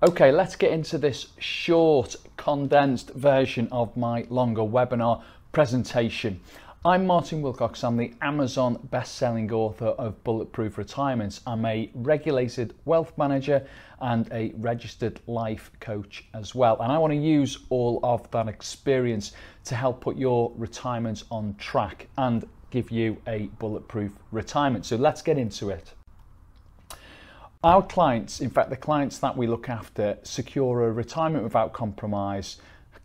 Okay, let's get into this short, condensed version of my longer webinar presentation. I'm Martin Wilcocks. I'm the Amazon best-selling author of Bulletproof Retirements. I'm a regulated wealth manager and a registered life coach as well. And I want to use all of that experience to help put your retirement on track and give you a bulletproof retirement. So let's get into it. Our clients, in fact, the clients that we look after, secure a retirement without compromise,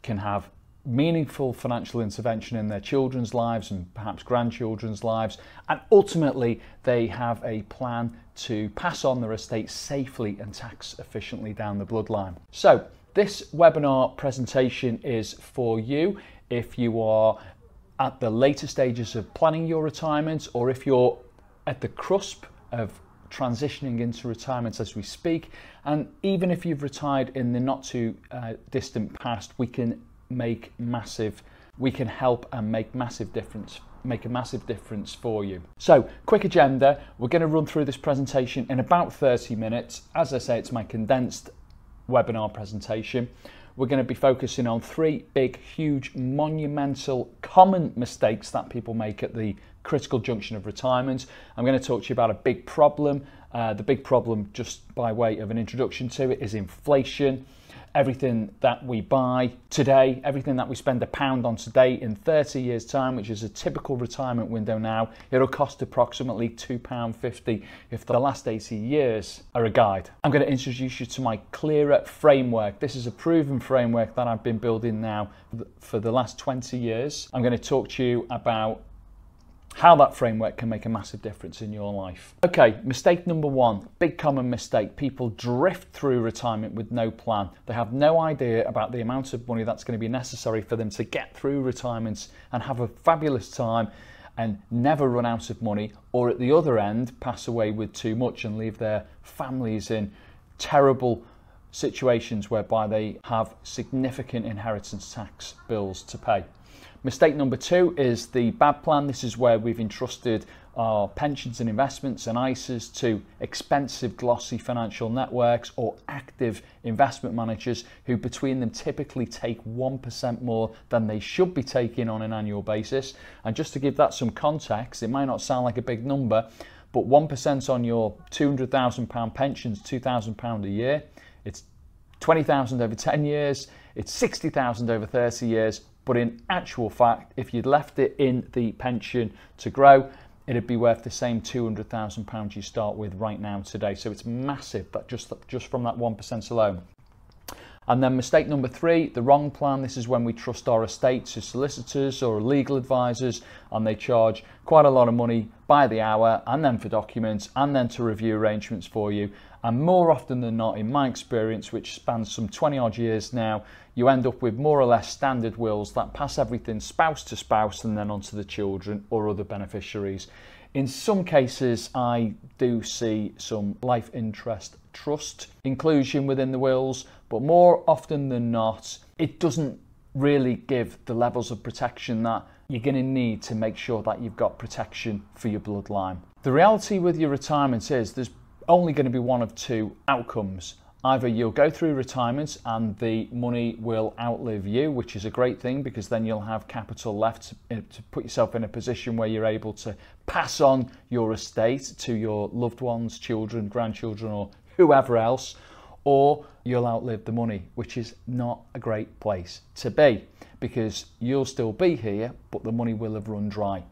can have meaningful financial intervention in their children's lives and perhaps grandchildren's lives, and ultimately they have a plan to pass on their estate safely and tax efficiently down the bloodline. So, this webinar presentation is for you if you are at the later stages of planning your retirement or if you're at the crusp of transitioning into retirement as we speak. And even if you've retired in the not too uh, distant past, we can make massive, we can help and make massive difference make a massive difference for you. So, quick agenda. We're going to run through this presentation in about 30 minutes. As I say, it's my condensed webinar presentation. We're going to be focusing on three big, huge, monumental, common mistakes that people make at the critical junction of retirement. I'm going to talk to you about a big problem. Uh, the big problem, just by way of an introduction to it, is inflation everything that we buy today, everything that we spend a pound on today in 30 years' time, which is a typical retirement window now, it'll cost approximately £2.50 if the last 80 years are a guide. I'm going to introduce you to my clearer framework. This is a proven framework that I've been building now for the last 20 years. I'm going to talk to you about how that framework can make a massive difference in your life. Okay, mistake number one, big common mistake. People drift through retirement with no plan. They have no idea about the amount of money that's going to be necessary for them to get through retirement and have a fabulous time and never run out of money, or at the other end, pass away with too much and leave their families in terrible situations whereby they have significant inheritance tax bills to pay. Mistake number two is the bad plan. This is where we've entrusted our pensions and investments and ISAs to expensive, glossy financial networks or active investment managers who, between them, typically take 1% more than they should be taking on an annual basis. And just to give that some context, it might not sound like a big number, but 1% on your £200,000 pensions, £2,000 a year, it's 20,000 over 10 years, it's 60,000 over 30 years, but in actual fact, if you'd left it in the pension to grow, it'd be worth the same £200,000 you start with right now today. So it's massive, that just, just from that 1% alone. And then mistake number three, the wrong plan. This is when we trust our estate to solicitors or legal advisors and they charge quite a lot of money by the hour and then for documents and then to review arrangements for you. And more often than not, in my experience, which spans some 20 odd years now, you end up with more or less standard wills that pass everything spouse to spouse and then onto the children or other beneficiaries. In some cases, I do see some life interest trust inclusion within the wills, but more often than not, it doesn't really give the levels of protection that you're going to need to make sure that you've got protection for your bloodline. The reality with your retirement is there's only going to be one of two outcomes. Either you'll go through retirement and the money will outlive you, which is a great thing because then you'll have capital left to, eh, to put yourself in a position where you're able to pass on your estate to your loved ones, children, grandchildren, or whoever else, or you'll outlive the money, which is not a great place to be because you'll still be here, but the money will have run dry.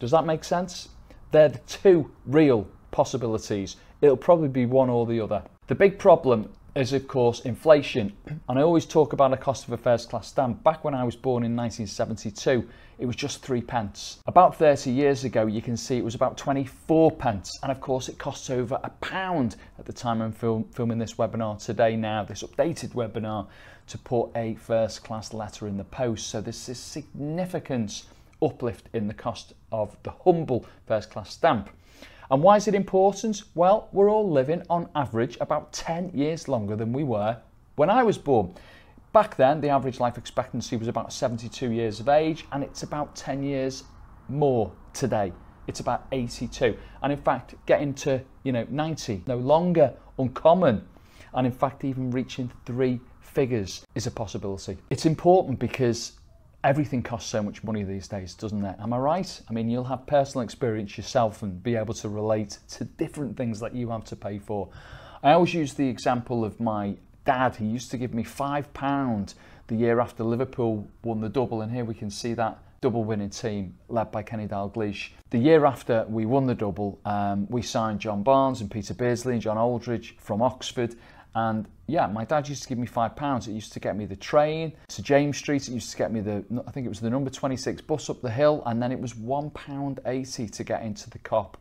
Does that make sense? They're the two real possibilities. It'll probably be one or the other. The big problem is, of course, inflation. And I always talk about a cost of a first class stamp. Back when I was born in 1972, it was just three pence. About 30 years ago, you can see it was about 24 pence. And of course, it costs over a pound at the time I'm film, filming this webinar today now, this updated webinar, to put a first class letter in the post. So this significant uplift in the cost of the humble first class stamp. And why is it important? Well, we're all living on average about 10 years longer than we were when I was born. Back then, the average life expectancy was about 72 years of age, and it's about 10 years more today. It's about 82. And in fact, getting to, you know, 90, no longer uncommon. and in fact, even reaching three figures is a possibility. It's important because everything costs so much money these days, doesn't it? Am I right? I mean, you'll have personal experience yourself and be able to relate to different things that you have to pay for. I always use the example of my dad. He used to give me five pound the year after Liverpool won the double, and here we can see that double winning team led by Kenny Dalglish. The year after we won the double, um, we signed John Barnes and Peter Beardsley and John Aldridge from Oxford. And yeah, my dad used to give me five pounds. It used to get me the train to James Street. It used to get me the, I think it was the number 26 bus up the hill. And then it was one pound 80 to get into the Kop.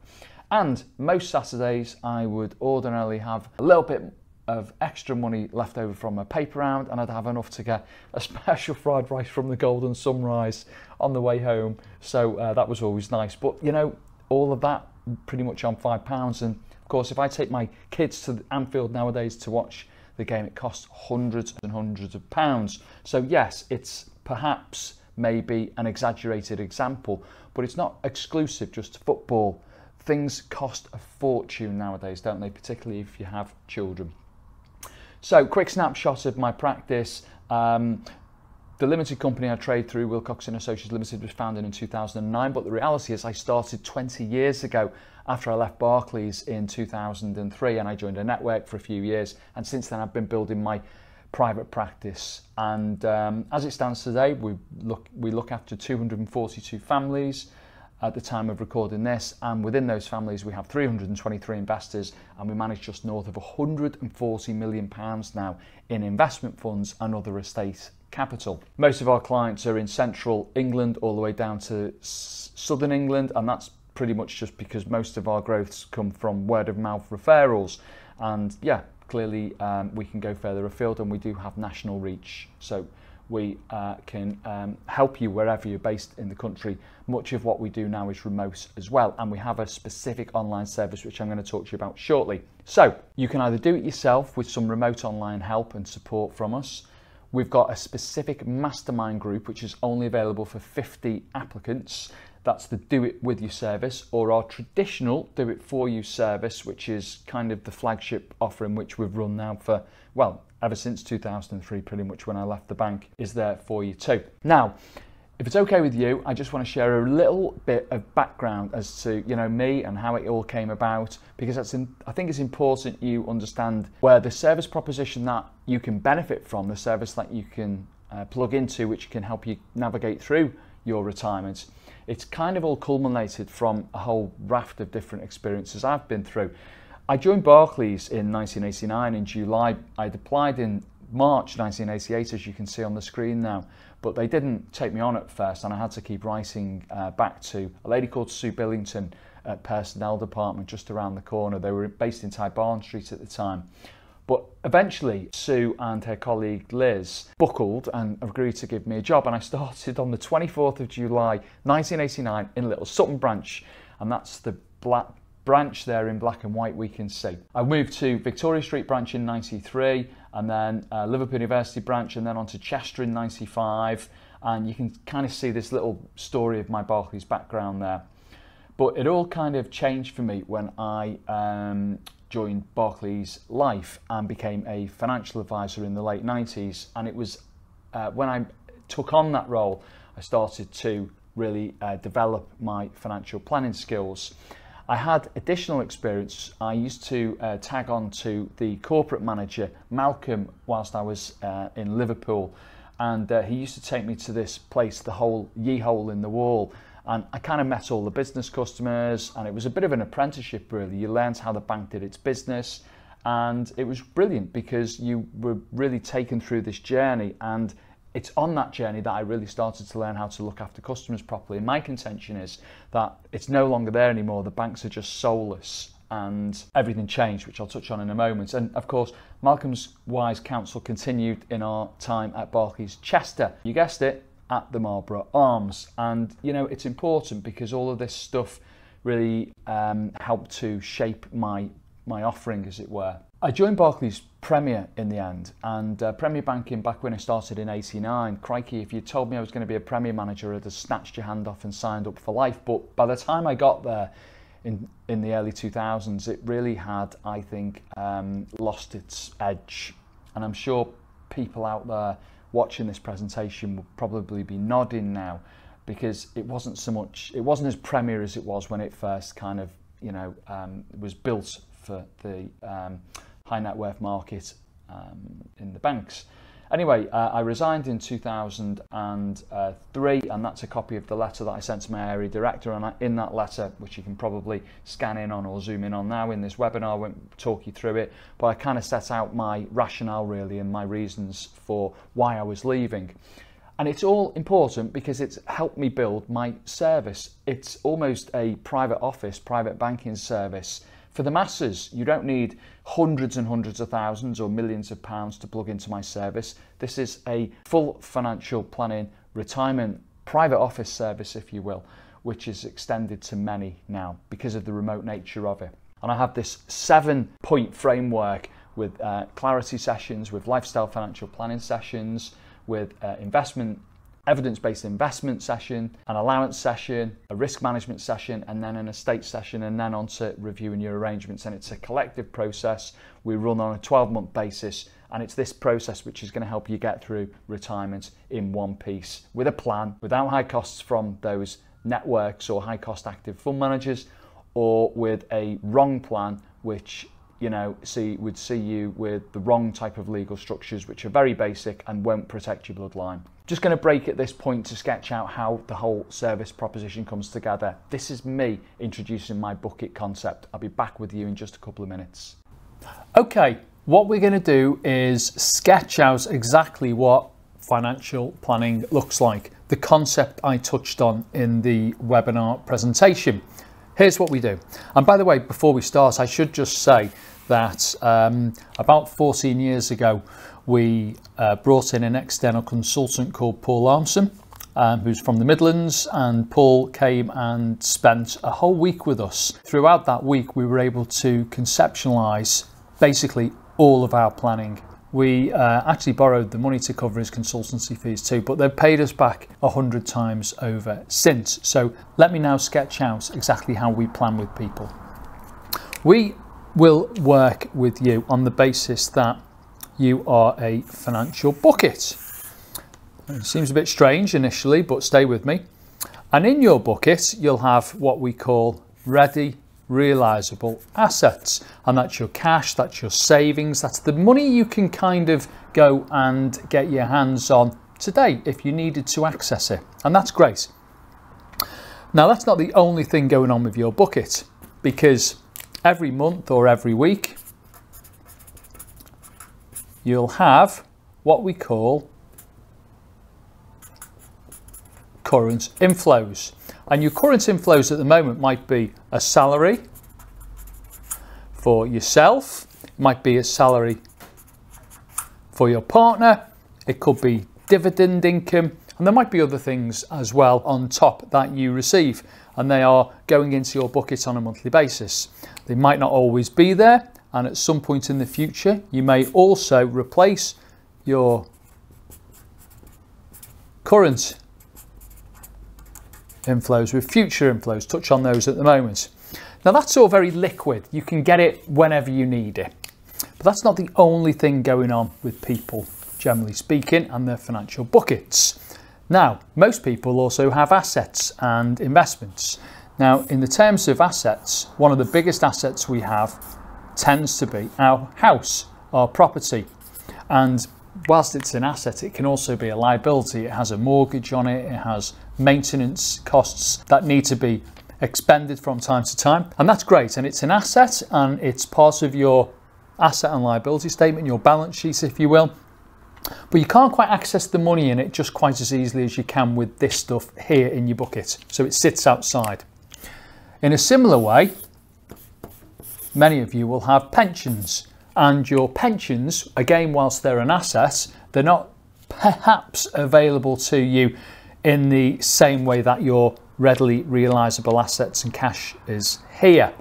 And most Saturdays, I would ordinarily have a little bit of extra money left over from a paper round and I'd have enough to get a special fried rice from the Golden Sunrise on the way home. So uh, that was always nice. But you know, all of that pretty much on five pounds. And of course, if I take my kids to Anfield nowadays to watch the game, it costs hundreds and hundreds of pounds. So yes, it's perhaps maybe an exaggerated example, but it's not exclusive just to football. Things cost a fortune nowadays, don't they? Particularly if you have children. So, quick snapshot of my practice. Um, the limited company I trade through, Wilcocks and Associates Limited, was founded in 2009. But the reality is, I started 20 years ago after I left Barclays in 2003, and I joined a network for a few years. And since then, I've been building my private practice. And um, as it stands today, we look we look after 242 families at the time of recording this. And within those families, we have 323 investors and we manage just north of 140 million pounds now in investment funds and other estate capital. Most of our clients are in central England all the way down to southern England, and that's pretty much just because most of our growths come from word of mouth referrals. And yeah, clearly um, we can go further afield and we do have national reach. So we uh, can um, help you wherever you're based in the country. Much of what we do now is remote as well, and we have a specific online service which I'm going to talk to you about shortly. So, you can either do it yourself with some remote online help and support from us. We've got a specific mastermind group which is only available for 50 applicants. That's the do it with you service, or our traditional do it for you service, which is kind of the flagship offering which we've run now for, well, ever since 2003, pretty much when I left the bank, is there for you too. Now, if it's okay with you, I just want to share a little bit of background as to you know me and how it all came about because that's in, I think it's important you understand where the service proposition that you can benefit from, the service that you can uh, plug into, which can help you navigate through your retirement. It's kind of all culminated from a whole raft of different experiences I've been through. I joined Barclays in 1989 in July. I'd applied in March 1988, as you can see on the screen now, but they didn't take me on at first, and I had to keep writing uh, back to a lady called Sue Billington at Personnel Department just around the corner. They were based in Tithebarn Street at the time. But eventually, Sue and her colleague Liz buckled and agreed to give me a job, and I started on the 24th of July 1989 in Little Sutton Branch, and that's the black branch there in black and white we can see. I moved to Victoria Street branch in 93 and then uh, Liverpool University branch and then on to Chester in 95 and you can kind of see this little story of my Barclays background there. But it all kind of changed for me when I um, joined Barclays Life and became a financial advisor in the late 90s and it was uh, when I took on that role I started to really uh, develop my financial planning skills I had additional experience. I used to uh, tag on to the corporate manager, Malcolm, whilst I was uh, in Liverpool. And uh, he used to take me to this place, the whole ye hole in the wall. And I kind of met all the business customers, and it was a bit of an apprenticeship, really. You learned how the bank did its business, and it was brilliant because you were really taken through this journey. And it's on that journey that I really started to learn how to look after customers properly. And my contention is that it's no longer there anymore. The banks are just soulless and everything changed, which I'll touch on in a moment. And of course, Malcolm's wise counsel continued in our time at Barclays Chester. You guessed it, at the Marlborough Arms. And you know, it's important because all of this stuff really um, helped to shape my my offering, as it were. I joined Barclays Premier in the end, and uh, Premier Banking back when I started in '89. Crikey, if you told me I was going to be a Premier manager, I'd have snatched your hand off and signed up for life. But by the time I got there, in, in the early 2000s, it really had, I think, um, lost its edge. And I'm sure people out there watching this presentation will probably be nodding now because it wasn't so much, it wasn't as premier as it was when it first kind of, you know, um, was built for the um, high net worth market um, in the banks. Anyway, uh, I resigned in 2003, and that's a copy of the letter that I sent to my area director. And in that letter, which you can probably scan in on or zoom in on now in this webinar, I won't talk you through it, but I kind of set out my rationale really and my reasons for why I was leaving. And it's all important because it's helped me build my service. It's almost a private office, private banking service for the masses. You don't need hundreds and hundreds of thousands or millions of pounds to plug into my service. This is a full financial planning, retirement, private office service, if you will, which is extended to many now because of the remote nature of it. And I have this seven point framework with uh, clarity sessions, with lifestyle financial planning sessions, with uh, investment evidence-based investment session, an allowance session, a risk management session, and then an estate session, and then on to reviewing your arrangements. And it's a collective process. We run on a 12-month basis, and it's this process which is going to help you get through retirement in one piece with a plan, without high costs from those networks or high-cost active fund managers, or with a wrong plan which you know, see would see you with the wrong type of legal structures, which are very basic and won't protect your bloodline. Just going to break at this point to sketch out how the whole service proposition comes together. This is me introducing my bucket concept. I'll be back with you in just a couple of minutes. Okay, what we're going to do is sketch out exactly what financial planning looks like, the concept I touched on in the webinar presentation. Here's what we do. And by the way, before we start, I should just say that um, about 14 years ago, we uh, brought in an external consultant called Paul Armson, um, who's from the Midlands, and Paul came and spent a whole week with us. Throughout that week, we were able to conceptualize basically all of our planning we uh, actually borrowed the money to cover his consultancy fees too, but they've paid us back a hundred times over since. So let me now sketch out exactly how we plan with people. We will work with you on the basis that you are a financial bucket. It seems a bit strange initially, but stay with me. And in your bucket, you'll have what we call ready realizable assets. And that's your cash, that's your savings, that's the money you can kind of go and get your hands on today if you needed to access it. And that's great. Now, that's not the only thing going on with your bucket because every month or every week, you'll have what we call current inflows. And your current inflows at the moment might be a salary for yourself, might be a salary for your partner, it could be dividend income, and there might be other things as well on top that you receive, and they are going into your bucket on a monthly basis. They might not always be there, and at some point in the future, you may also replace your current inflows with future inflows. Touch on those at the moment. Now that's all very liquid. You can get it whenever you need it. But that's not the only thing going on with people, generally speaking, and their financial buckets. Now, most people also have assets and investments. Now, in the terms of assets, one of the biggest assets we have tends to be our house, our property. And whilst it's an asset, it can also be a liability. It has a mortgage on it, it has maintenance costs that need to be expended from time to time. And that's great. And it's an asset and it's part of your asset and liability statement, your balance sheet, if you will. But you can't quite access the money in it just quite as easily as you can with this stuff here in your bucket. So it sits outside. In a similar way, many of you will have pensions and your pensions, again, whilst they're an asset, they're not perhaps available to you in the same way that your readily realizable assets and cash is here.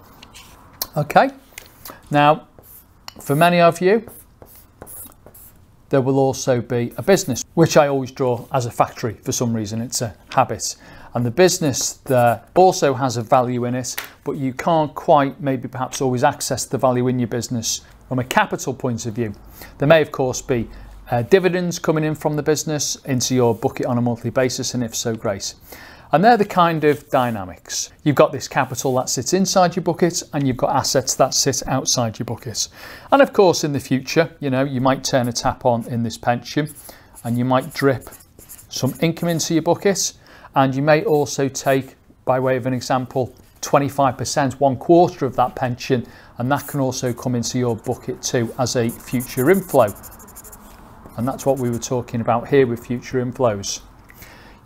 Okay, now for many of you, there will also be a business, which I always draw as a factory for some reason, it's a habit. And the business there also has a value in it, but you can't quite maybe perhaps always access the value in your business from a capital point of view. There may, of course, be uh, dividends coming in from the business into your bucket on a monthly basis, and if so, great. And they're the kind of dynamics. You've got this capital that sits inside your bucket, and you've got assets that sit outside your bucket. And of course, in the future, you know, you might turn a tap on in this pension, and you might drip some income into your bucket, and you may also take, by way of an example, 25%, one quarter of that pension, and that can also come into your bucket too as a future inflow. And that's what we were talking about here with future inflows.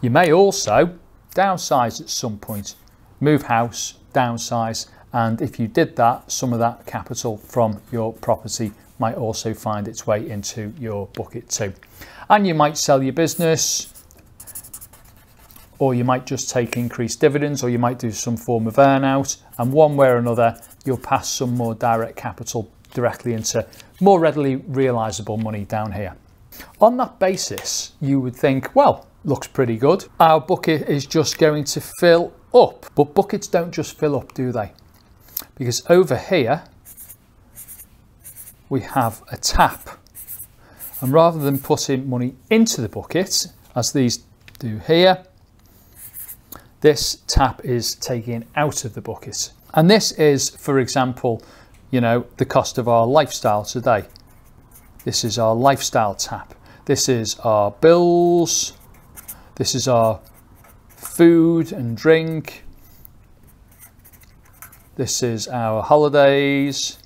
You may also downsize at some point, move house, downsize, and if you did that, some of that capital from your property might also find its way into your bucket too. And you might sell your business, or you might just take increased dividends, or you might do some form of earnout, and one way or another, you'll pass some more direct capital directly into more readily realizable money down here. On that basis, you would think, well, looks pretty good. Our bucket is just going to fill up, but buckets don't just fill up, do they? Because over here, we have a tap. And rather than putting money into the bucket, as these do here, this tap is taken out of the bucket. And this is, for example, you know, the cost of our lifestyle today. This is our lifestyle tap. This is our bills. This is our food and drink. This is our holidays.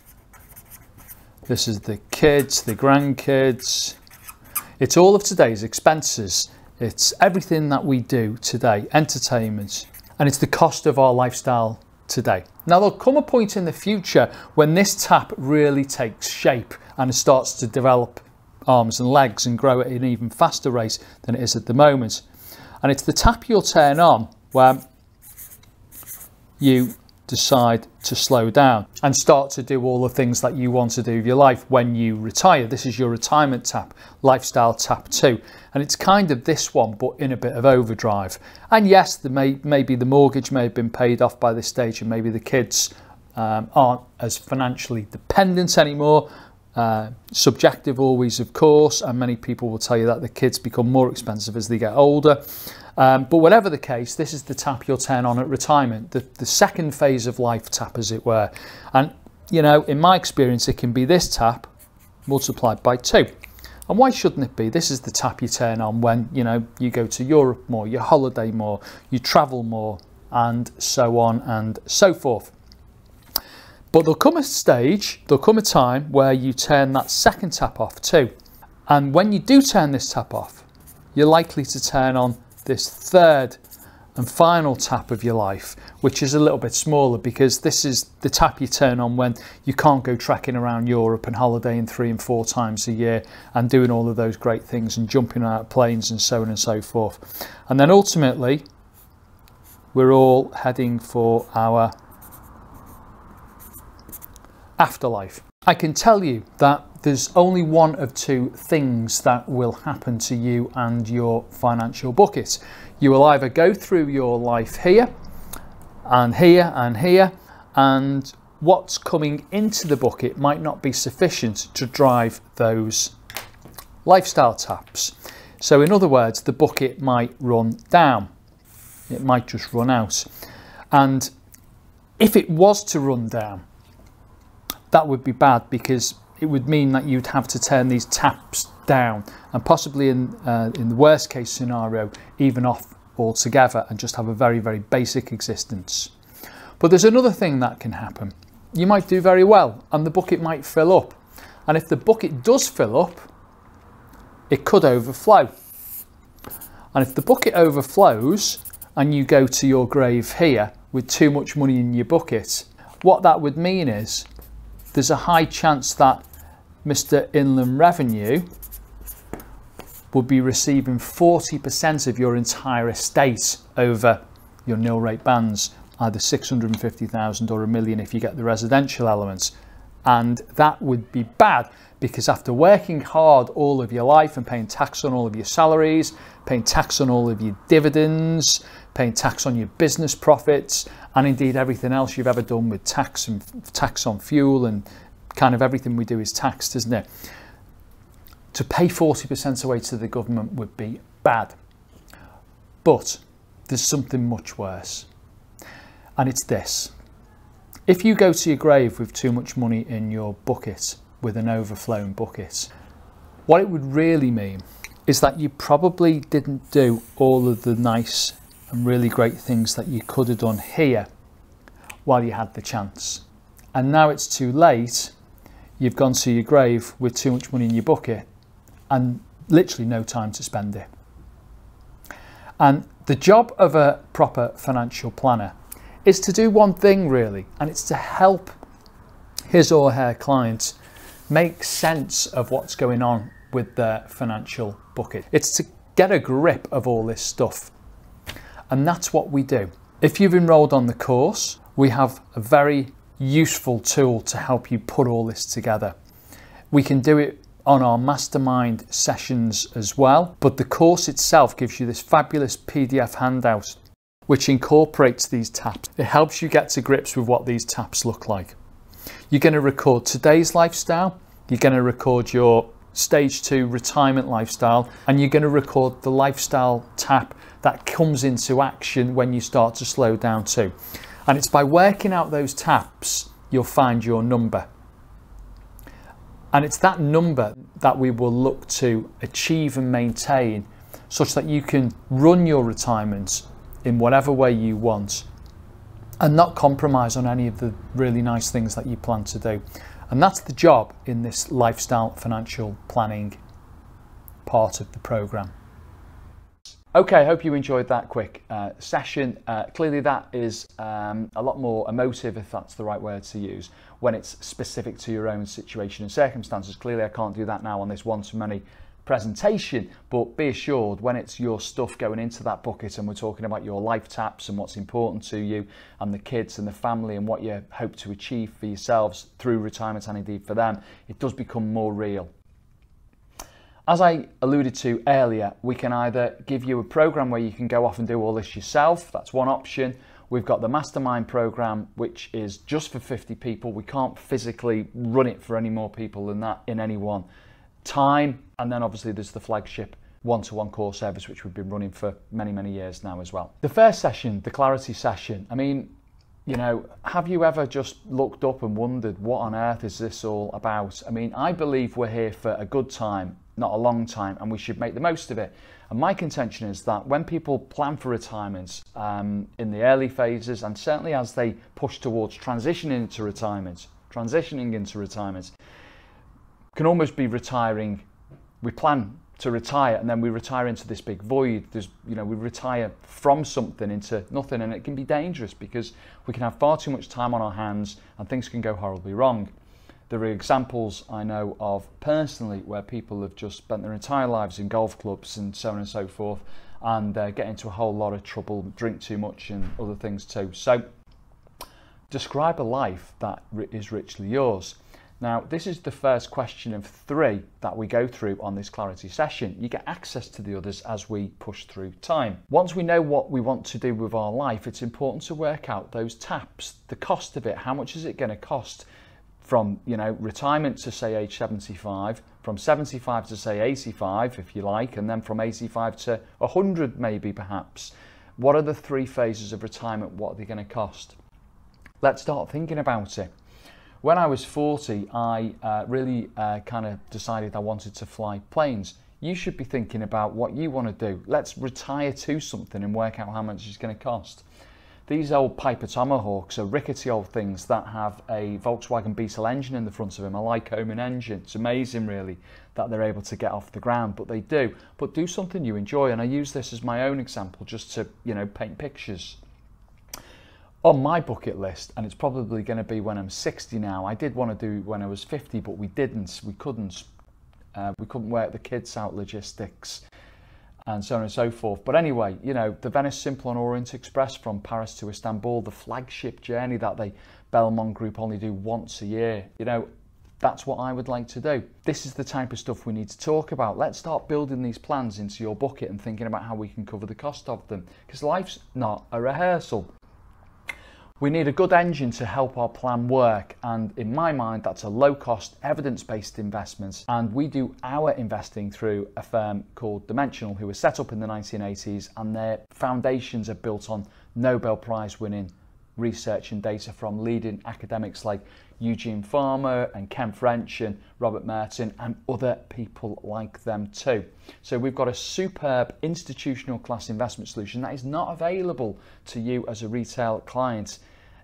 This is the kids, the grandkids. It's all of today's expenses. It's everything that we do today, entertainment, and it's the cost of our lifestyle today. Now, there'll come a point in the future when this tap really takes shape and starts to develop arms and legs and grow at an even faster rate than it is at the moment. And it's the tap you'll turn on where you decide to slow down and start to do all the things that you want to do with your life when you retire. This is your retirement tap, lifestyle tap two. And it's kind of this one, but in a bit of overdrive. And yes, the may, maybe the mortgage may have been paid off by this stage and maybe the kids um, aren't as financially dependent anymore. Uh, subjective always, of course, and many people will tell you that the kids become more expensive as they get older. Um, but whatever the case, this is the tap you'll turn on at retirement, the, the second phase of life tap, as it were. And, you know, in my experience, it can be this tap multiplied by two. And why shouldn't it be? This is the tap you turn on when, you know, you go to Europe more, you holiday more, you travel more, and so on and so forth. But there'll come a stage, there'll come a time where you turn that second tap off too. And when you do turn this tap off, you're likely to turn on this third and final tap of your life, which is a little bit smaller because this is the tap you turn on when you can't go trekking around Europe and holidaying three and four times a year and doing all of those great things and jumping out of planes and so on and so forth. And then ultimately, we're all heading for our afterlife. I can tell you that there's only one of two things that will happen to you and your financial bucket. You will either go through your life here and here and here, and what's coming into the bucket might not be sufficient to drive those lifestyle taps. So, in other words, the bucket might run down, it might just run out. And if it was to run down, that would be bad because it would mean that you'd have to turn these taps down and possibly in, uh, in the worst case scenario, even off altogether and just have a very, very basic existence. But there's another thing that can happen. You might do very well and the bucket might fill up. And if the bucket does fill up, it could overflow. And if the bucket overflows and you go to your grave here with too much money in your bucket, what that would mean is there's a high chance that Mr. Inland Revenue would be receiving 40% of your entire estate over your nil rate bands, either 650,000 or a million if you get the residential elements. And that would be bad because after working hard all of your life and paying tax on all of your salaries, paying tax on all of your dividends, paying tax on your business profits, and indeed everything else you've ever done with tax and tax on fuel and kind of everything we do is taxed, isn't it? To pay 40% away to the government would be bad. But there's something much worse. And it's this. If you go to your grave with too much money in your bucket, with an overflowing bucket, what it would really mean is that you probably didn't do all of the nice and really great things that you could have done here while you had the chance. And now it's too late, you've gone to your grave with too much money in your bucket and literally no time to spend it. And the job of a proper financial planner is to do one thing really, and it's to help his or her clients make sense of what's going on with their financial bucket. It's to get a grip of all this stuff. And that's what we do. If you've enrolled on the course, we have a very useful tool to help you put all this together. We can do it on our mastermind sessions as well, but the course itself gives you this fabulous PDF handout which incorporates these taps. It helps you get to grips with what these taps look like. You're going to record today's lifestyle, you're going to record your stage two retirement lifestyle, and you're going to record the lifestyle tap that comes into action when you start to slow down too. And it's by working out those taps you'll find your number. And it's that number that we will look to achieve and maintain such that you can run your retirement in whatever way you want and not compromise on any of the really nice things that you plan to do. And that's the job in this lifestyle financial planning part of the program. Okay, I hope you enjoyed that quick uh, session. Uh, clearly, that is um, a lot more emotive, if that's the right word to use, when it's specific to your own situation and circumstances. Clearly, I can't do that now on this one to many presentation, but be assured when it's your stuff going into that bucket and we're talking about your life taps and what's important to you and the kids and the family and what you hope to achieve for yourselves through retirement and indeed for them, it does become more real. As I alluded to earlier, we can either give you a program where you can go off and do all this yourself, that's one option. We've got the mastermind program, which is just for 50 people. We can't physically run it for any more people than that in any one time. And then obviously there's the flagship one-to-one course service, which we've been running for many, many years now as well. The first session, the clarity session, I mean, you know, have you ever just looked up and wondered what on earth is this all about? I mean, I believe we're here for a good time, not a long time, and we should make the most of it. And my contention is that when people plan for retirement um, in the early phases, and certainly as they push towards transitioning into retirement, transitioning into retirement, can almost be retiring. We plan to retire and then we retire into this big void. There's you know we retire from something into nothing and it can be dangerous because we can have far too much time on our hands and things can go horribly wrong. There are examples I know of personally where people have just spent their entire lives in golf clubs and so on and so forth and uh, get into a whole lot of trouble drink too much and other things too. So describe a life that is richly yours now, this is the first question of three that we go through on this clarity session. You get access to the others as we push through time. Once we know what we want to do with our life, it's important to work out those taps, the cost of it, how much is it going to cost from, you know, retirement to say age 75, from 75 to say 85 if you like, and then from 85 to 100 maybe perhaps. What are the three phases of retirement? What are they going to cost? Let's start thinking about it. When I was 40, I uh, really uh, kind of decided I wanted to fly planes. You should be thinking about what you want to do. Let's retire to something and work out how much it's going to cost. These old Piper Tomahawks are rickety old things that have a Volkswagen Beetle engine in the front of them, a Lycoming engine. It's amazing, really, that they're able to get off the ground, but they do. But do something you enjoy, and I use this as my own example just to, you know, paint pictures on my bucket list, and it's probably going to be when I'm 60 now. I did want to do when I was 50, but we didn't. We couldn't. Uh, we couldn't work the kids out logistics. and so on and so forth. But anyway, you know, the Venice Simplon Orient Express from Paris to Istanbul, the flagship journey that the Belmond Group only do once a year, you know, that's what I would like to do. This is the type of stuff we need to talk about. Let's start building these plans into your bucket and thinking about how we can cover the cost of them because life's not a rehearsal. We need a good engine to help our plan work, and in my mind, that's a low cost, evidence based investment. And we do our investing through a firm called Dimensional, who was set up in the 1980s, and their foundations are built on Nobel Prize winning research and data from leading academics like Eugene Fama and Ken French and Robert Merton and other people like them too. So we've got a superb institutional class investment solution that is not available to you as a retail client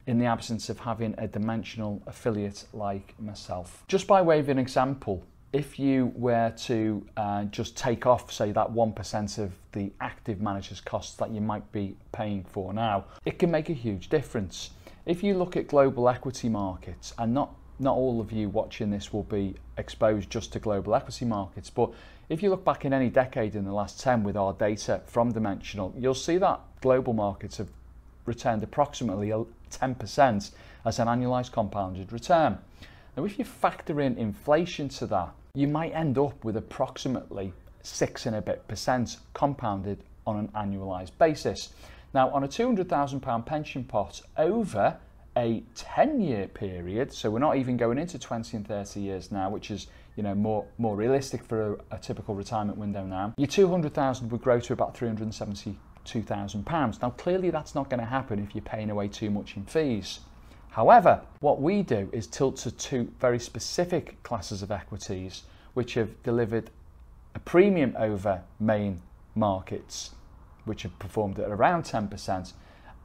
in the absence of having a dimensional affiliate like myself. Just by way of an example, if you were to uh, just take off, say, that 1% of the active manager's costs that you might be paying for now, it can make a huge difference. If you look at global equity markets, and not, not all of you watching this will be exposed just to global equity markets, but if you look back in any decade in the last 10 with our data from Dimensional, you'll see that global markets have returned approximately 10% as an annualized compounded return. Now, if you factor in inflation to that, you might end up with approximately six and a bit percent compounded on an annualized basis. Now, on a £200,000 pension pot over a 10 year period, so we're not even going into 20 and 30 years now, which is you know more more realistic for a, a typical retirement window now. Your 200,000 would grow to about 370 £2,000. Now, clearly, that's not going to happen if you're paying away too much in fees. However, what we do is tilt to two very specific classes of equities which have delivered a premium over main markets, which have performed at around 10%,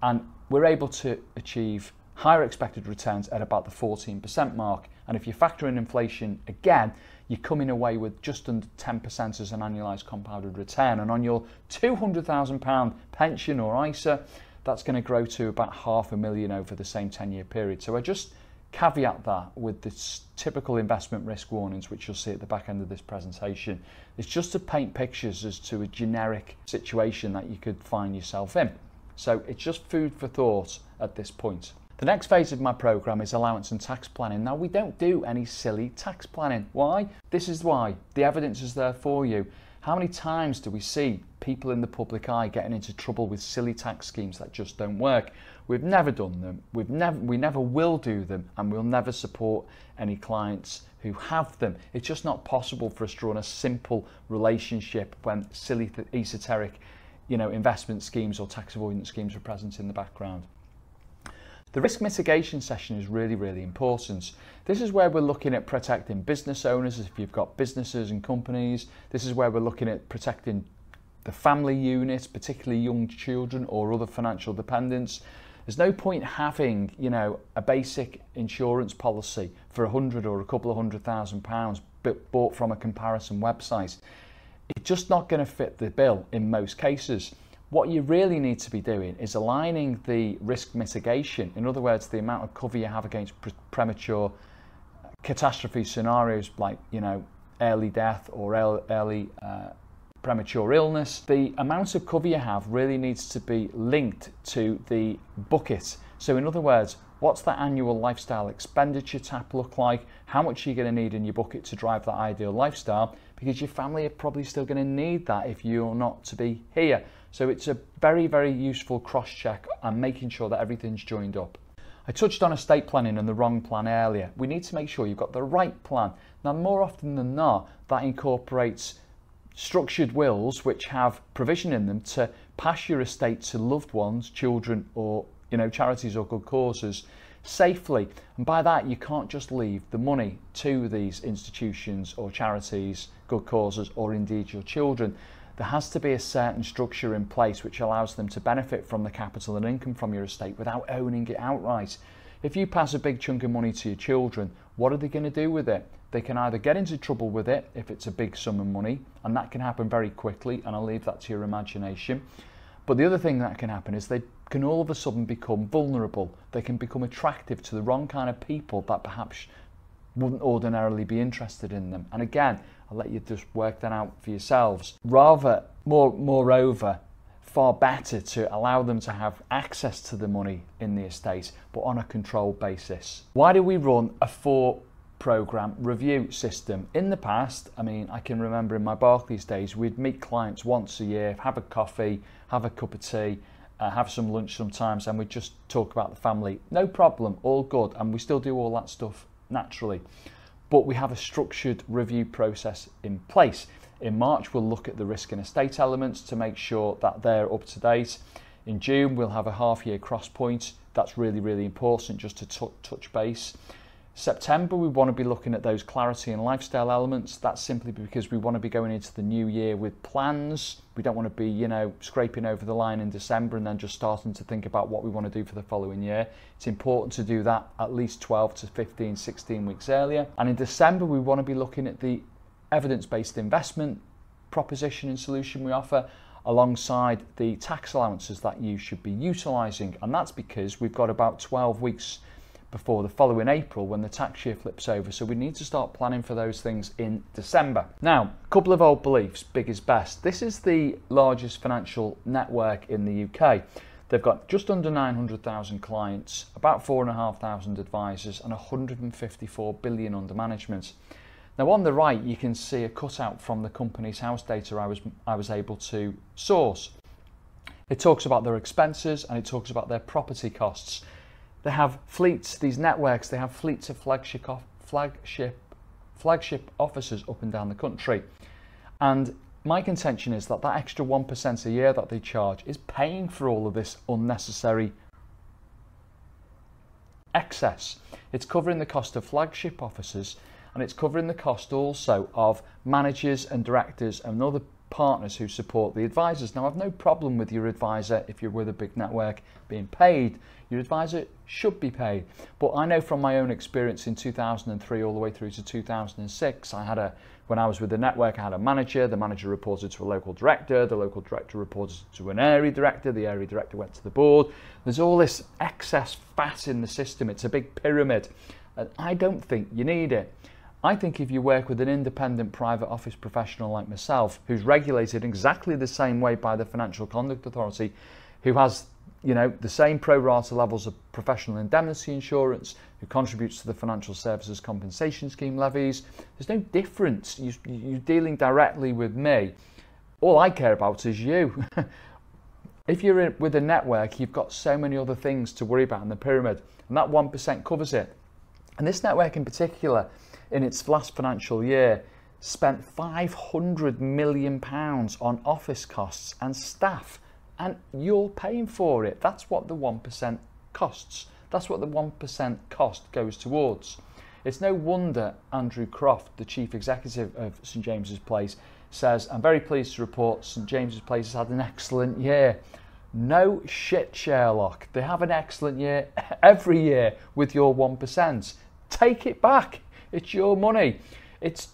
and we're able to achieve higher expected returns at about the 14% mark. And if you factor in inflation again, you're coming away with just under 10% as an annualised compounded return. And on your £200,000 pension or ISA, that's going to grow to about half a million over the same 10 year period. So I just caveat that with the typical investment risk warnings, which you'll see at the back end of this presentation. It's just to paint pictures as to a generic situation that you could find yourself in. So it's just food for thought at this point. The next phase of my program is allowance and tax planning. Now, we don't do any silly tax planning. Why? This is why. The evidence is there for you. How many times do we see people in the public eye getting into trouble with silly tax schemes that just don't work? We've never done them. We've never, we never will do them, and we'll never support any clients who have them. It's just not possible for us to run a simple relationship when silly, esoteric, you know, investment schemes or tax avoidance schemes are present in the background. The risk mitigation session is really, really important. This is where we're looking at protecting business owners if you've got businesses and companies. This is where we're looking at protecting the family unit, particularly young children or other financial dependents. There's no point having, you know, a basic insurance policy for a hundred or a couple of hundred thousand pounds bought from a comparison website. It's just not going to fit the bill in most cases. What you really need to be doing is aligning the risk mitigation, in other words, the amount of cover you have against pre premature catastrophe scenarios like, you know, early death or early uh, premature illness. The amount of cover you have really needs to be linked to the bucket. So, in other words, what's that annual lifestyle expenditure tap look like? How much are you going to need in your bucket to drive that ideal lifestyle? Because your family are probably still going to need that if you're not to be here. So it's a very, very useful cross check and making sure that everything's joined up. I touched on estate planning and the wrong plan earlier. We need to make sure you've got the right plan. Now, more often than not, that incorporates structured wills which have provision in them to pass your estate to loved ones, children, or you know charities or good causes safely. And by that, you can't just leave the money to these institutions or charities, good causes, or indeed your children there has to be a certain structure in place which allows them to benefit from the capital and income from your estate without owning it outright. If you pass a big chunk of money to your children, what are they going to do with it? They can either get into trouble with it if it's a big sum of money, and that can happen very quickly, and I'll leave that to your imagination. But the other thing that can happen is they can all of a sudden become vulnerable. They can become attractive to the wrong kind of people that perhaps wouldn't ordinarily be interested in them. And again, I'll let you just work that out for yourselves. Rather, more, moreover, far better to allow them to have access to the money in the estate, but on a controlled basis. Why do we run a four program review system? In the past, I mean, I can remember in my Barclays days, we'd meet clients once a year, have a coffee, have a cup of tea, uh, have some lunch sometimes, and we'd just talk about the family. No problem, all good, and we still do all that stuff naturally. But we have a structured review process in place. In March, we'll look at the risk and estate elements to make sure that they're up to date. In June, we'll have a half year cross point. That's really, really important just to touch base. September, we want to be looking at those clarity and lifestyle elements. That's simply because we want to be going into the new year with plans. we don't want to be, you know, scraping over the line in December and then just starting to think about what we want to do for the following year. It's important to do that at least 12 to 15, 16 weeks earlier. And in December, we want to be looking at the evidence-based investment proposition and solution we offer alongside the tax allowances that you should be utilising. And that's because we've got about 12 weeks before the following April when the tax year flips over. So we need to start planning for those things in December. Now, a couple of old beliefs, big is best. This is the largest financial network in the UK. They've got just under 900,000 clients, about 4,500 advisors, and 154 billion under management. Now, on the right, you can see a cutout from the Companies House data I was, I was able to source. It talks about their expenses and it talks about their property costs. They have fleets, these networks, they have fleets of flagship, flagship, flagship offices up and down the country. And my contention is that that extra 1% a year that they charge is paying for all of this unnecessary excess. It's covering the cost of flagship offices and it's covering the cost also of managers and directors and other partners who support the advisors. Now, I've no problem with your advisor if you're with a big network being paid. Your advisor should be paid. But I know from my own experience in 2003 all the way through to 2006, I had a when I was with the network, I had a manager. The manager reported to a local director. The local director reported to an area director. The area director went to the board. There's all this excess fat in the system. It's a big pyramid. And I don't think you need it. I think if you work with an independent private office professional like myself, who's regulated exactly the same way by the Financial Conduct Authority, who has you know the same pro rata levels of professional indemnity insurance, who contributes to the Financial Services Compensation Scheme levies, there's no difference. You, you're dealing directly with me. All I care about is you. if you're with a network, you've got so many other things to worry about in the pyramid, and that 1% covers it. And this network in particular, in its last financial year spent 500 million pounds on office costs and staff and you're paying for it. That's what the 1% costs. That's what the 1% cost goes towards. It's no wonder Andrew Croft the chief executive of St James's Place says I'm very pleased to report St James's Place has had an excellent year. No shit Sherlock. They have an excellent year every year with your 1% take it back it's your money. It's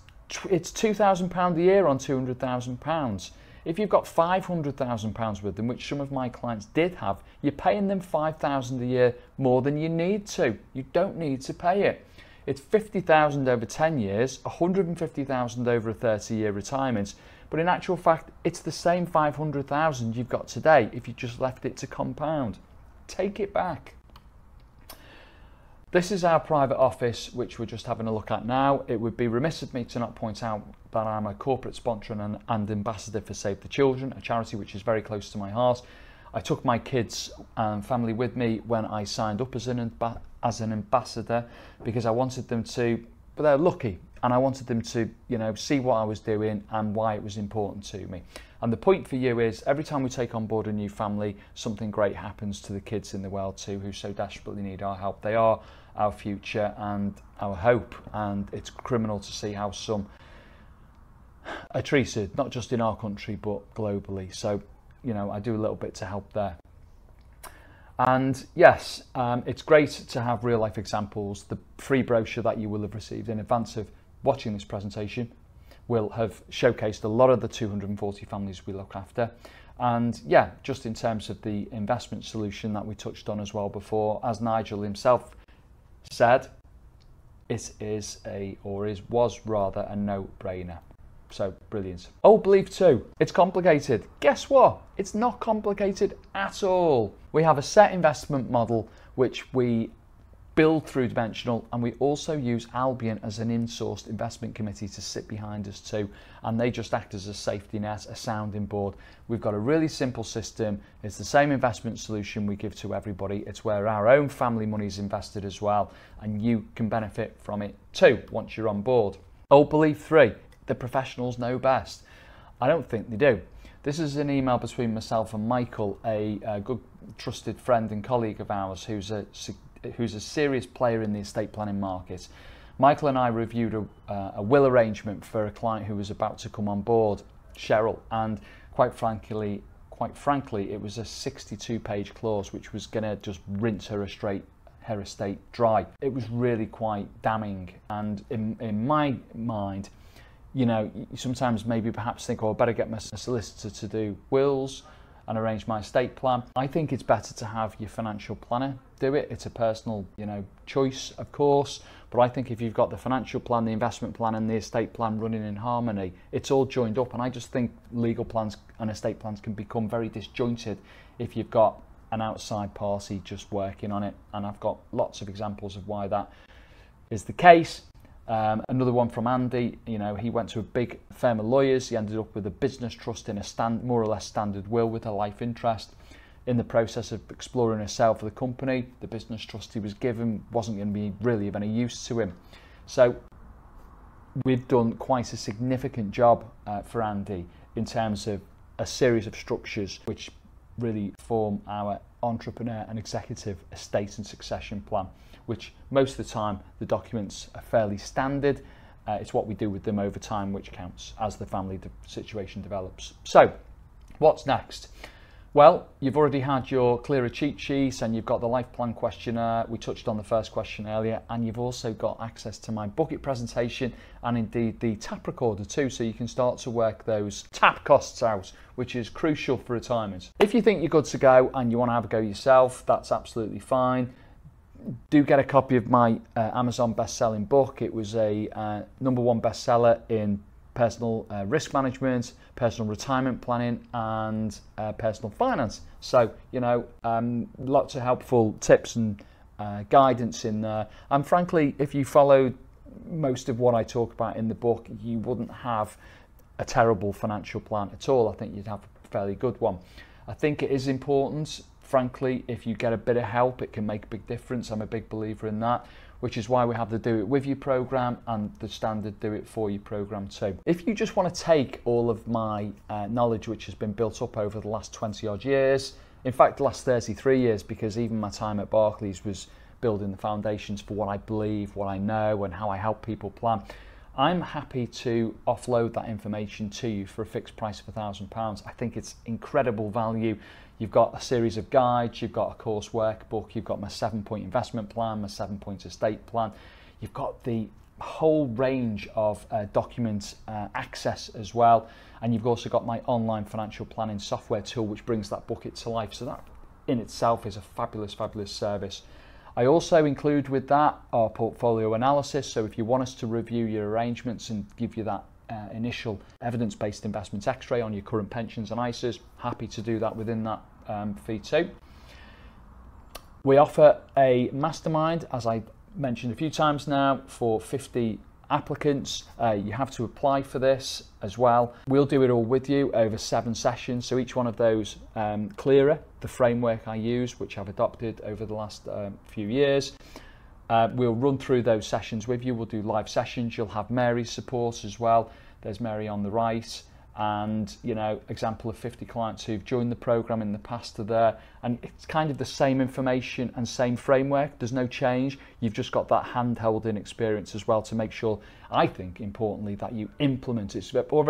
it's two thousand pound a year on two hundred thousand pounds. If you've got five hundred thousand pounds with them, which some of my clients did have, you're paying them five thousand a year more than you need to. You don't need to pay it. It's fifty thousand over ten years, one hundred and fifty thousand over a thirty-year retirement. But in actual fact, it's the same five hundred thousand you've got today if you just left it to compound. Take it back. This is our private office, which we're just having a look at now. It would be remiss of me to not point out that I'm a corporate sponsor and, and ambassador for Save the Children, a charity which is very close to my heart. I took my kids and family with me when I signed up as an, as an ambassador because I wanted them to, but they're lucky, and I wanted them to, you know, see what I was doing and why it was important to me. And the point for you is every time we take on board a new family, something great happens to the kids in the world too who so desperately need our help. They are our future and our hope, and it's criminal to see how some are treated, not just in our country but globally. So, you know, I do a little bit to help there. And yes, um, it's great to have real life examples. The free brochure that you will have received in advance of watching this presentation will have showcased a lot of the 240 families we look after. And yeah, just in terms of the investment solution that we touched on as well before, as Nigel himself said, it is a, or is, was rather a no-brainer. So brilliant. Oh, believe too, it's complicated. Guess what? It's not complicated at all. We have a set investment model which we build through Dimensional, and we also use Albion as an in-sourced investment committee to sit behind us too, and they just act as a safety net, a sounding board. We've got a really simple system. It's the same investment solution we give to everybody. It's where our own family money is invested as well, and you can benefit from it too once you're on board. Oh, believe three, the professionals know best. I don't think they do. This is an email between myself and Michael, a, a good trusted friend and colleague of ours who's a who's a serious player in the estate planning market. Michael and I reviewed a, uh, a will arrangement for a client who was about to come on board, Cheryl, and quite frankly, quite frankly, it was a 62-page clause which was going to just rinse her straight her estate dry. It was really quite damning, and in, in my mind, you know, sometimes maybe perhaps think, oh, I better get my solicitor to do wills and arrange my estate plan. I think it's better to have your financial planner do it. It's a personal, you know, choice, of course. But I think if you've got the financial plan, the investment plan, and the estate plan running in harmony, it's all joined up. And I just think legal plans and estate plans can become very disjointed if you've got an outside party just working on it. And I've got lots of examples of why that is the case. Um, another one from Andy, you know, he went to a big firm of lawyers. He ended up with a business trust in a stand, more or less standard will with a life interest. In the process of exploring a sale for the company, the business trust he was given wasn't going to be really of any use to him. So we've done quite a significant job uh, for Andy in terms of a series of structures which really form our entrepreneur and executive estate and succession plan, which most of the time the documents are fairly standard. Uh, it's what we do with them over time which counts as the family de- situation develops. So, what's next? Well, you've already had your clearer cheat sheet and you've got the life plan questionnaire. We touched on the first question earlier, and you've also got access to my bucket presentation and indeed the tap recorder too, so you can start to work those tap costs out, which is crucial for retirement. If you think you're good to go and you want to have a go yourself, that's absolutely fine. Do get a copy of my uh, Amazon best-selling book. It was a uh, number one bestseller in personal uh, risk management, personal retirement planning, and uh, personal finance. So, you know, um, lots of helpful tips and uh, guidance in there. And frankly, if you followed most of what I talk about in the book, you wouldn't have a terrible financial plan at all. I think you'd have a fairly good one. I think it is important, frankly, if you get a bit of help, it can make a big difference. I'm a big believer in that which is why we have the Do It With You program and the standard Do It For You program too. If you just want to take all of my uh, knowledge, which has been built up over the last 20 odd years, in fact, the last 33 years, because even my time at Barclays was building the foundations for what I believe, what I know, and how I help people plan. I'm happy to offload that information to you for a fixed price of £1,000. I think it's incredible value. You've got a series of guides, you've got a course workbook, you've got my seven point investment plan, my seven point estate plan, you've got the whole range of uh, document uh, access as well. And you've also got my online financial planning software tool, which brings that bucket to life. So that in itself is a fabulous, fabulous service. I also include with that our portfolio analysis. So if you want us to review your arrangements and give you that uh, initial evidence-based investment x-ray on your current pensions and ISAs, happy to do that within that um, fee too. We offer a mastermind, as I mentioned a few times now, for 50 applicants. Uh, you have to apply for this as well. We'll do it all with you over seven sessions. So each one of those um, clearer, the framework I use, which I've adopted over the last um, few years. Uh, we'll run through those sessions with you. We'll do live sessions. You'll have Mary's support as well. There's Mary on the right. And, you know, example of 50 clients who've joined the program in the past are there. And it's kind of the same information and same framework. There's no change. You've just got that hand-holding experience as well to make sure, I think, importantly, that you implement it. So, or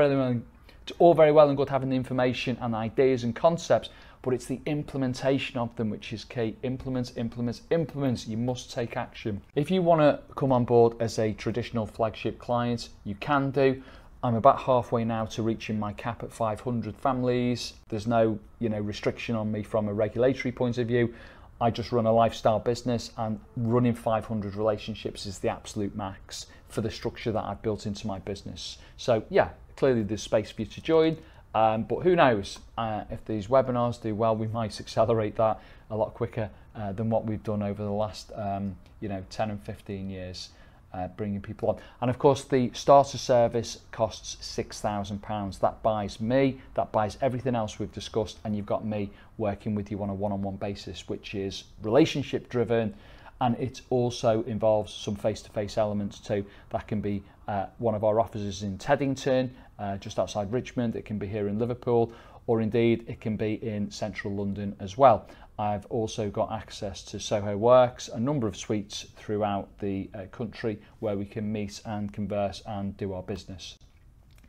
it's all very well and good having the information and ideas and concepts but it's the implementation of them which is key implement implement implement you must take action if you want to come on board as a traditional flagship client you can do I'm about halfway now to reaching my cap at 500 families. There's no, you know, restriction on me from a regulatory point of view. I just run a lifestyle business and running 500 relationships is the absolute max for the structure that I've built into my business. So yeah, clearly there's space for you to join. Um, but who knows, uh, if these webinars do well, we might accelerate that a lot quicker uh, than what we've done over the last um, you know 10 and 15 years. Uh, bringing people on. And of course, the starter service costs £6,000. That buys me, that buys everything else we've discussed, and you've got me working with you on a one on one basis, which is relationship driven. And it also involves some face to face elements too. That can be uh, one of our offices in Teddington, uh, just outside Richmond, it can be here in Liverpool, or indeed it can be in central London as well. I've also got access to Soho Works, a number of suites throughout the uh, country where we can meet and converse and do our business.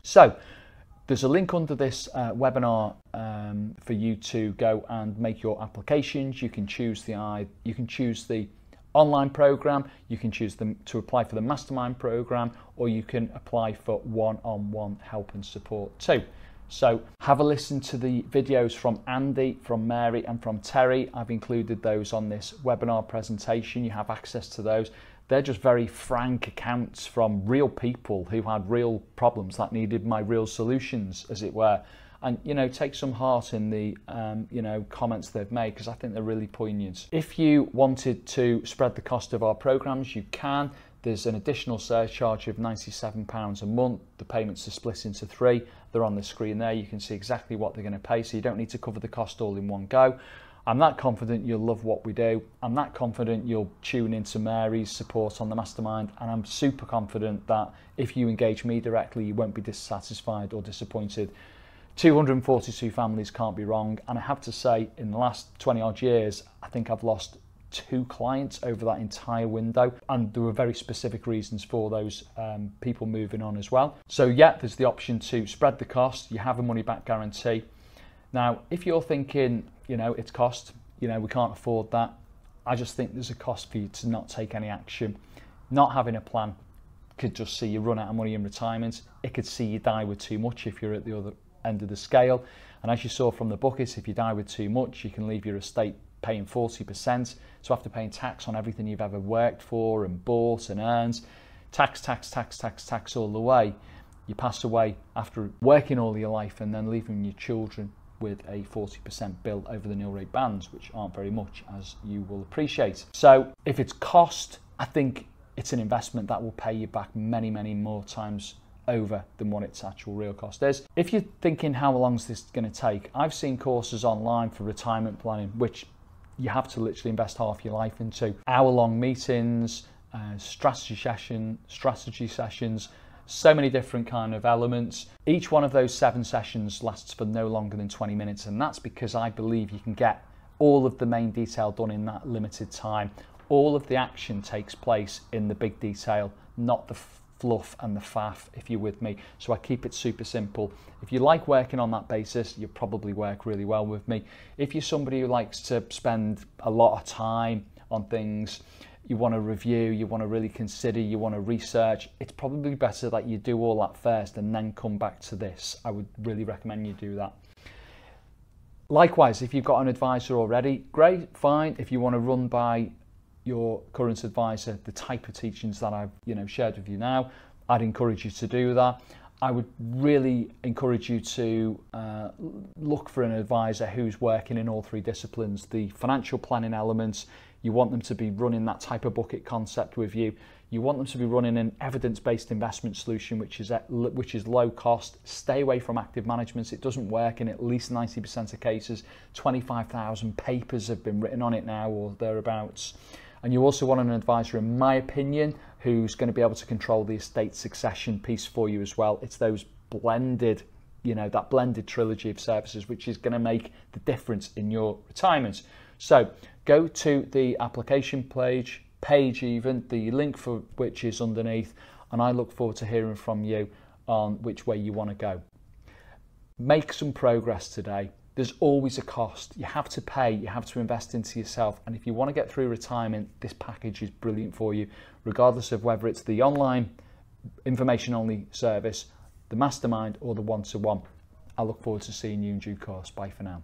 So, there's a link under this uh, webinar um, for you to go and make your applications. You can choose the you can choose the online program, you can choose them to apply for the mastermind program, or you can apply for one-on-one help and support too. So have a listen to the videos from Andy, from Mary and from Terry. I've included those on this webinar presentation. You have access to those. They're just very frank accounts from real people who had real problems that needed my real solutions, as it were. And you know, take some heart in the um, you know comments they've made because I think they're really poignant. If you wanted to spread the cost of our programs, you can. There's an additional surcharge of £97 a month. The payments are split into three. They're on the screen there. You can see exactly what they're going to pay, so you don't need to cover the cost all in one go. I'm that confident you'll love what we do. I'm that confident you'll tune into Mary's support on the mastermind. And I'm super confident that if you engage me directly, you won't be dissatisfied or disappointed. 242 families can't be wrong. And I have to say, in the last 20 odd years, I think I've lost two clients over that entire window and there were very specific reasons for those um, people moving on as well. So yeah there's the option to spread the cost. You have a money back guarantee. Now if you're thinking you know it's cost you know we can't afford that i just think there's a cost for you to not take any action. Not having a plan could just see you run out of money in retirement. It could see you die with too much if you're at the other end of the scale. And as you saw from the buckets if you die with too much you can leave your estate paying 40%, so after paying tax on everything you've ever worked for and bought and earned, tax, tax, tax, tax, tax all the way, you pass away after working all your life and then leaving your children with a 40% bill over the nil rate bands, which aren't very much, as you will appreciate. So if it's cost, I think it's an investment that will pay you back many, many more times over than what its actual real cost is. If you're thinking how long is this going to take, I've seen courses online for retirement planning, which you have to literally invest half your life into hour-long meetings, uh, strategy session, strategy sessions, so many different kind of elements. Each one of those seven sessions lasts for no longer than 20 minutes, and that's because I believe you can get all of the main detail done in that limited time. All of the action takes place in the big detail, not the fluff and the faff, if you're with me. So I keep it super simple. If you like working on that basis, you probably work really well with me. If you're somebody who likes to spend a lot of time on things, you want to review, you want to really consider, you want to research, it's probably better that you do all that first and then come back to this. I would really recommend you do that. Likewise, if you've got an advisor already, great, fine. If you want to run by your current advisor the type of teachings that I've you know shared with you now. I'd encourage you to do that. I would really encourage you to uh, look for an advisor who's working in all three disciplines. The financial planning elements, you want them to be running that type of bucket concept with you. You want them to be running an evidence-based investment solution, which is at, which is low cost. Stay away from active management. It doesn't work in at least 90% of cases. 25,000 papers have been written on it now or thereabouts. And you also want an advisor, in my opinion, who's going to be able to control the estate succession piece for you as well. It's those blended, you know, that blended trilogy of services, which is going to make the difference in your retirement. So go to the application page, page even, the link for which is underneath, and I look forward to hearing from you on which way you want to go. Make some progress today there's always a cost. You have to pay, you have to invest into yourself. And if you want to get through retirement, this package is brilliant for you, regardless of whether it's the online information only service, the mastermind, or the one to one. I look forward to seeing you in due course. Bye for now.